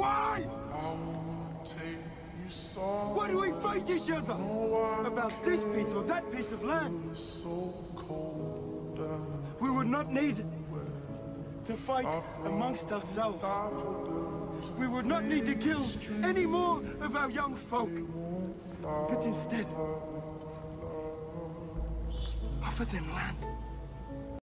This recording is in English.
Why? Why do we fight each other? About this piece or that piece of land? We would not need to fight amongst ourselves. We would not need to kill any more of our young folk. But instead, offer them land.